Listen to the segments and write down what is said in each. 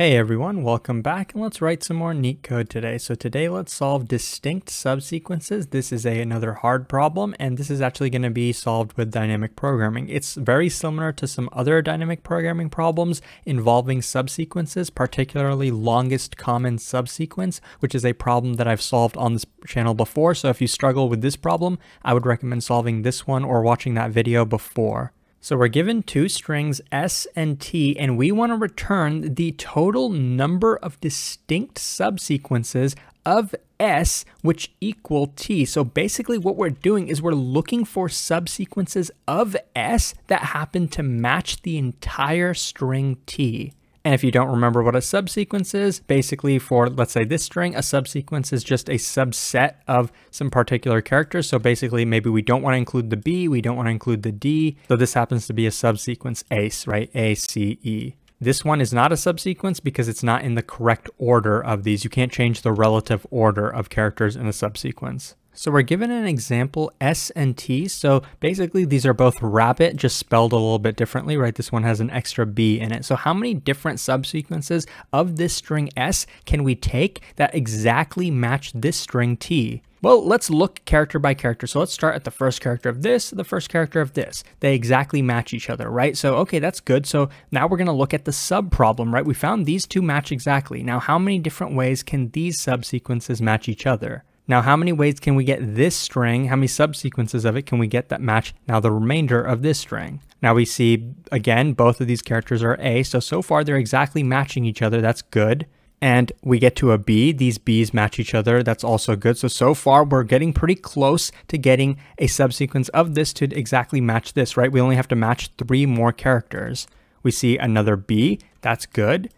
Hey everyone, welcome back and let's write some more neat code today. So today let's solve distinct subsequences. This is a, another hard problem and this is actually going to be solved with dynamic programming. It's very similar to some other dynamic programming problems involving subsequences, particularly longest common subsequence, which is a problem that I've solved on this channel before. So if you struggle with this problem, I would recommend solving this one or watching that video before. So we're given two strings s and t, and we want to return the total number of distinct subsequences of s which equal t. So basically what we're doing is we're looking for subsequences of s that happen to match the entire string t. And if you don't remember what a subsequence is, basically for, let's say this string, a subsequence is just a subset of some particular characters. So basically maybe we don't want to include the B, we don't want to include the D. So this happens to be a subsequence ACE, right? A, C, E. This one is not a subsequence because it's not in the correct order of these. You can't change the relative order of characters in a subsequence. So we're given an example S and T. So basically these are both rabbit, just spelled a little bit differently, right? This one has an extra B in it. So how many different subsequences of this string S can we take that exactly match this string T? Well, let's look character by character. So let's start at the first character of this, the first character of this. They exactly match each other, right? So, okay, that's good. So now we're going to look at the sub problem, right? We found these two match exactly. Now, how many different ways can these subsequences match each other? Now, how many ways can we get this string? How many subsequences of it can we get that match now the remainder of this string? Now we see, again, both of these characters are A, so so far they're exactly matching each other, that's good. And we get to a B, these B's match each other, that's also good. So, so far we're getting pretty close to getting a subsequence of this to exactly match this, right? We only have to match three more characters. We see another B, that's good.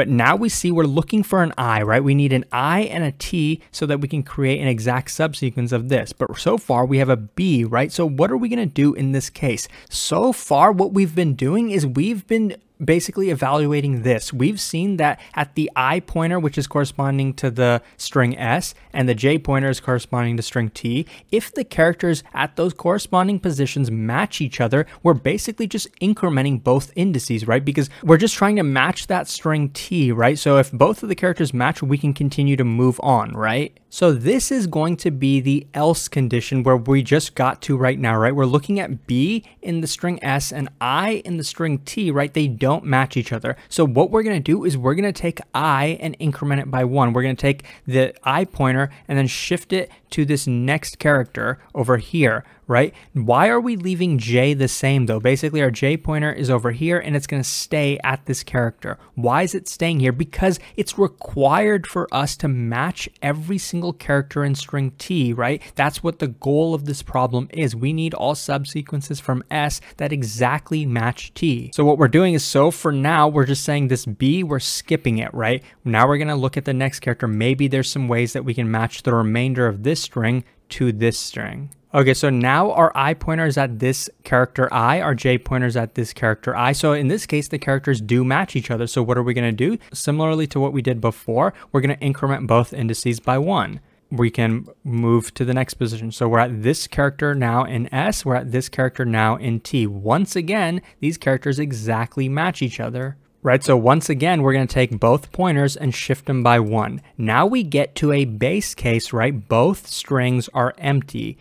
But now we see we're looking for an I, right? We need an I and a T so that we can create an exact subsequence of this. But so far we have a B, right? So what are we going to do in this case? So far what we've been doing is we've been basically evaluating this. We've seen that at the I pointer, which is corresponding to the string S, and the J pointer is corresponding to string T, if the characters at those corresponding positions match each other, we're basically just incrementing both indices, right? Because we're just trying to match that string T, right? So if both of the characters match, we can continue to move on, right? So this is going to be the else condition where we just got to right now, right? We're looking at B in the string S and I in the string T, right? They don't match each other. So what we're going to do is we're going to take I and increment it by one. We're going to take the I pointer and then shift it to this next character over here, right? Why are we leaving J the same though? Basically our J pointer is over here and it's gonna stay at this character. Why is it staying here? Because it's required for us to match every single character in string T, right? That's what the goal of this problem is. We need all subsequences from S that exactly match T. So what we're doing is, so for now, we're just saying this B, we're skipping it, right? Now we're gonna look at the next character. Maybe there's some ways that we can match the remainder of this string to this string. Okay, so now our I pointer is at this character I, our J pointer is at this character I. So in this case, the characters do match each other. So what are we gonna do? Similarly to what we did before, we're gonna increment both indices by one. We can move to the next position. So we're at this character now in S, we're at this character now in T. Once again, these characters exactly match each other right? So once again, we're going to take both pointers and shift them by one. Now we get to a base case, right? Both strings are empty.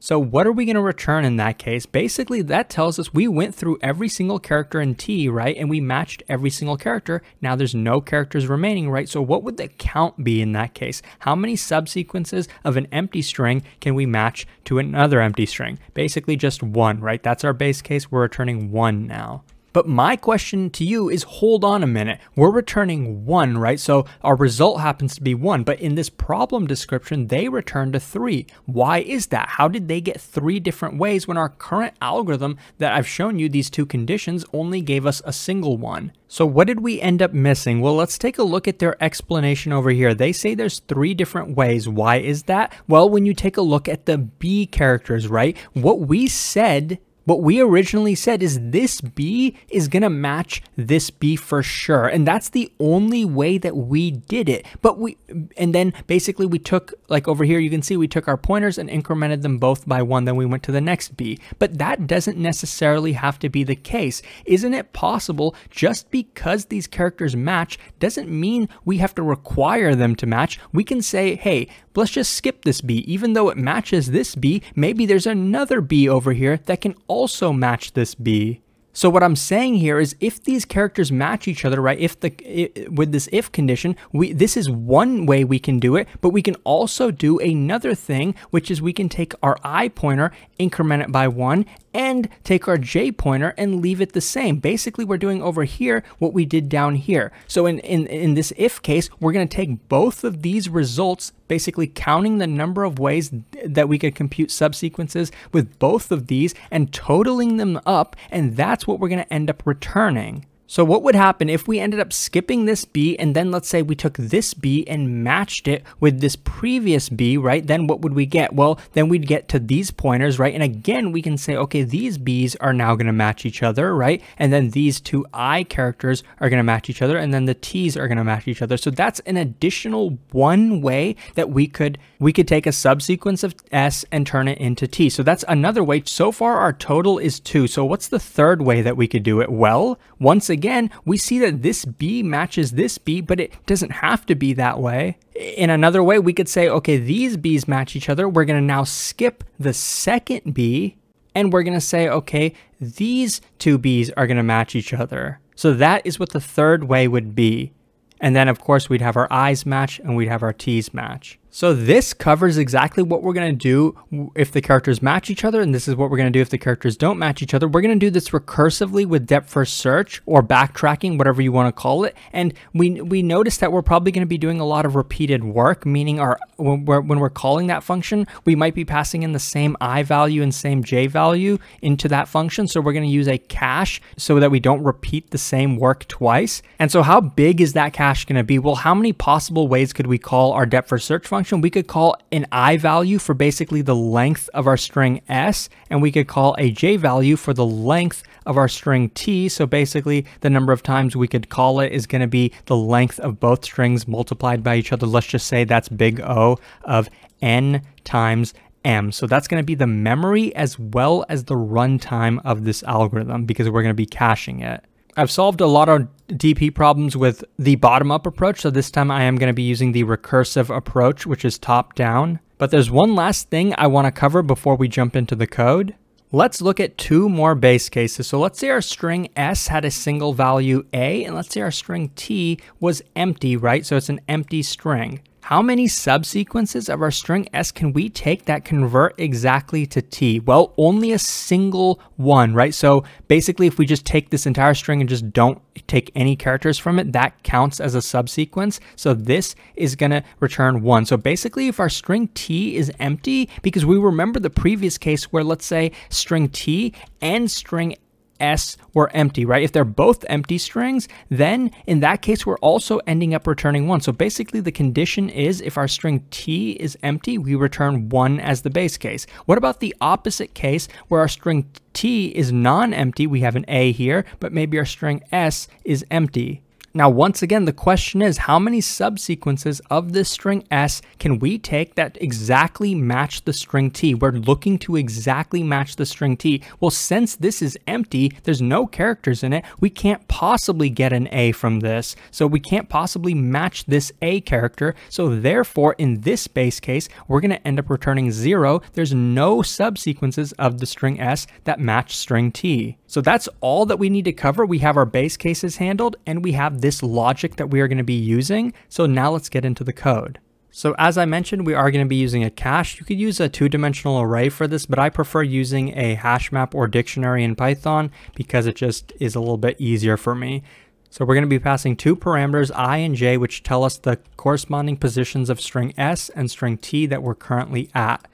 So what are we going to return in that case? Basically, that tells us we went through every single character in T, right? And we matched every single character. Now there's no characters remaining, right? So what would the count be in that case? How many subsequences of an empty string can we match to another empty string? Basically just one, right? That's our base case. We're returning one now. But my question to you is hold on a minute. We're returning one, right? So our result happens to be one, but in this problem description, they returned a three. Why is that? How did they get three different ways when our current algorithm that I've shown you these two conditions only gave us a single one? So what did we end up missing? Well, let's take a look at their explanation over here. They say there's three different ways. Why is that? Well, when you take a look at the B characters, right? What we said what we originally said is this B is going to match this B for sure. And that's the only way that we did it. But we, and then basically we took, like over here, you can see we took our pointers and incremented them both by one. Then we went to the next B. But that doesn't necessarily have to be the case. Isn't it possible just because these characters match doesn't mean we have to require them to match? We can say, hey, let's just skip this B. Even though it matches this B, maybe there's another B over here that can also match this B. So what I'm saying here is if these characters match each other, right? If the with this if condition, we this is one way we can do it, but we can also do another thing, which is we can take our i pointer, increment it by 1, and take our j pointer and leave it the same. Basically, we're doing over here what we did down here. So in, in, in this if case, we're going to take both of these results, basically counting the number of ways that we could compute subsequences with both of these and totaling them up, and that's what we're going to end up returning. So what would happen if we ended up skipping this B and then let's say we took this B and matched it with this previous B, right? Then what would we get? Well, then we'd get to these pointers, right? And again, we can say, okay, these Bs are now going to match each other, right? And then these two I characters are going to match each other and then the T's are going to match each other. So that's an additional one way that we could we could take a subsequence of S and turn it into T. So that's another way. So far our total is 2. So what's the third way that we could do it? Well, once again, again, we see that this B matches this B, but it doesn't have to be that way. In another way, we could say, okay, these B's match each other. We're going to now skip the second B, and we're going to say, okay, these two B's are going to match each other. So that is what the third way would be. And then, of course, we'd have our I's match and we'd have our T's match. So this covers exactly what we're going to do if the characters match each other, and this is what we're going to do if the characters don't match each other. We're going to do this recursively with depth first search or backtracking, whatever you want to call it. And we we notice that we're probably going to be doing a lot of repeated work, meaning our when we're, when we're calling that function, we might be passing in the same i value and same j value into that function. So we're going to use a cache so that we don't repeat the same work twice. And so how big is that cache going to be? Well, how many possible ways could we call our depth first search function? Function, we could call an i value for basically the length of our string s, and we could call a j value for the length of our string t. So basically, the number of times we could call it is going to be the length of both strings multiplied by each other. Let's just say that's big O of n times m. So that's going to be the memory as well as the runtime of this algorithm because we're going to be caching it. I've solved a lot of DP problems with the bottom up approach, so this time I am going to be using the recursive approach, which is top down. But there's one last thing I want to cover before we jump into the code. Let's look at two more base cases. So let's say our string s had a single value a, and let's say our string t was empty, right? So it's an empty string. How many subsequences of our string s can we take that convert exactly to t? Well, only a single one, right? So basically, if we just take this entire string and just don't take any characters from it, that counts as a subsequence. So this is going to return one. So basically, if our string t is empty, because we remember the previous case where let's say string t and string S were empty, right? If they're both empty strings, then in that case, we're also ending up returning one. So basically the condition is if our string T is empty, we return one as the base case. What about the opposite case where our string T is non-empty? We have an A here, but maybe our string S is empty. Now, once again, the question is how many subsequences of this string S can we take that exactly match the string T? We're looking to exactly match the string T. Well, since this is empty, there's no characters in it, we can't possibly get an A from this. So we can't possibly match this A character. So therefore, in this base case, we're going to end up returning zero. There's no subsequences of the string S that match string T. So that's all that we need to cover. We have our base cases handled and we have this logic that we are going to be using. So now let's get into the code. So as I mentioned, we are going to be using a cache. You could use a two-dimensional array for this, but I prefer using a hash map or dictionary in Python because it just is a little bit easier for me. So we're going to be passing two parameters, i and j, which tell us the corresponding positions of string s and string t that we're currently at.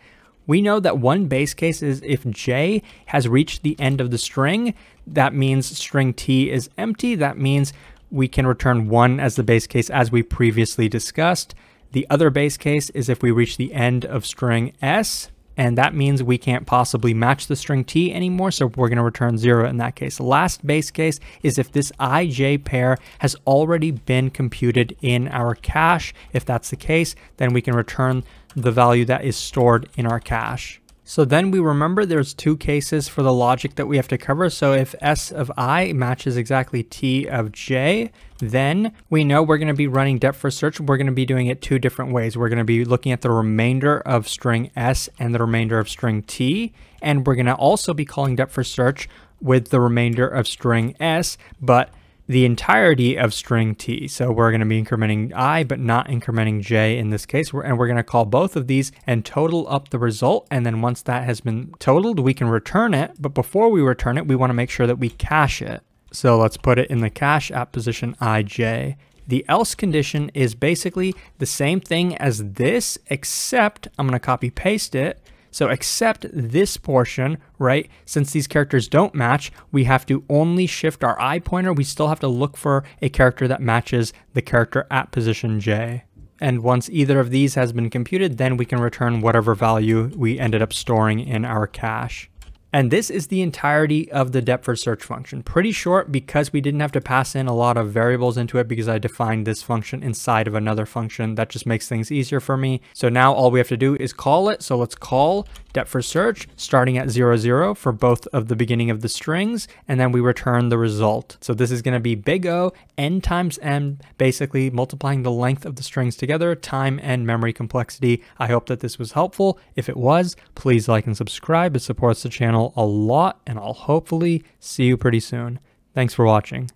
We know that one base case is if j has reached the end of the string, that means string t is empty. That means we can return 1 as the base case as we previously discussed. The other base case is if we reach the end of string s, and that means we can't possibly match the string t anymore, so we're going to return 0 in that case. Last base case is if this ij pair has already been computed in our cache. If that's the case, then we can return the value that is stored in our cache. So then we remember there's two cases for the logic that we have to cover. So if S of I matches exactly T of J, then we know we're going to be running depth first search. We're going to be doing it two different ways. We're going to be looking at the remainder of string S and the remainder of string T. And we're going to also be calling depth first search with the remainder of string S, but the entirety of string t. So we're going to be incrementing i, but not incrementing j in this case. And we're going to call both of these and total up the result. And then once that has been totaled, we can return it. But before we return it, we want to make sure that we cache it. So let's put it in the cache at position ij. The else condition is basically the same thing as this, except I'm going to copy paste it so except this portion, right, since these characters don't match, we have to only shift our I pointer. We still have to look for a character that matches the character at position J. And once either of these has been computed, then we can return whatever value we ended up storing in our cache. And this is the entirety of the depth first search function. Pretty short because we didn't have to pass in a lot of variables into it because I defined this function inside of another function. That just makes things easier for me. So now all we have to do is call it. So let's call depth first search starting at 0, 0 for both of the beginning of the strings, and then we return the result. So this is going to be big O, n times m, basically multiplying the length of the strings together, time and memory complexity. I hope that this was helpful. If it was, please like and subscribe. It supports the channel a lot, and I'll hopefully see you pretty soon. Thanks for watching.